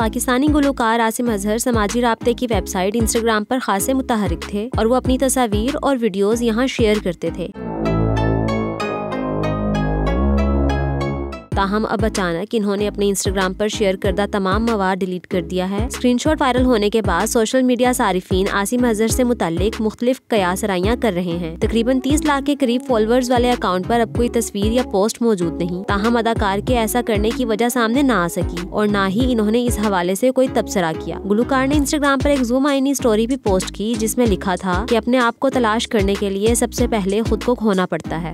पाकिस्तानी गुलकार आसिम अजहर समाजी रबते की website Instagram पर खासे मुतहरिक थे और वो अपनी तस्वीर और वीडियोस यहाँ शेयर करते थे। ताहम अब अचानक इन्होंने अपने इंस्टाग्राम पर शेयर करदा तमाम मवाद डिलीट कर दिया है। स्क्रीनशॉट वायरल होने के बाद सोशल मीडिया सारिफिन आसिम अजहर से मुतलिक मुख्तलिफ़ कयासराइयाँ कर रहे हैं। तकरीबन तीस लाख के करीब फॉलोअर्स वाले अकाउंट पर अब कोई तस्वीर या पोस्ट मौजूद नहीं। ताहम अदाकार के ऐसा करने की वजह सामने न आ सकी और न ही इन्होंने इस हवाले से कोई तबसरा किया। गुलकार ने इंस्टाग्राम पर एक जूम आईनी स्टोरी भी पोस्ट की जिसमें लिखा था कि अपने आप को तलाश करने के लिए सबसे पहले खुद को खोना पड़ता है।